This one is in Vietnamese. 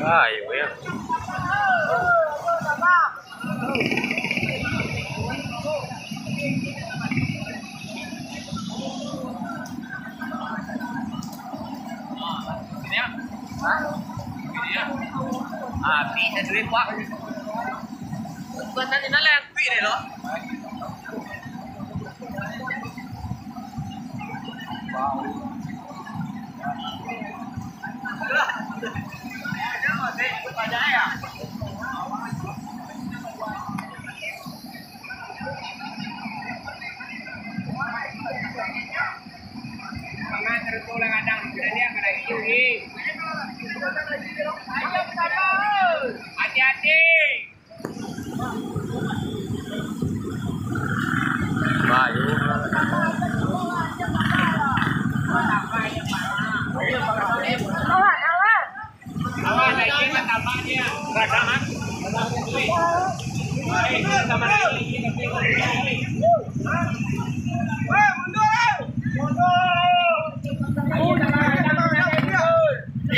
Ah, iya ya. à bị sẽ tuyến quá. Quên nó thì nó lên. Bị này đó Hati-hati. Bayu. Lagi tambahnya. Ragaman.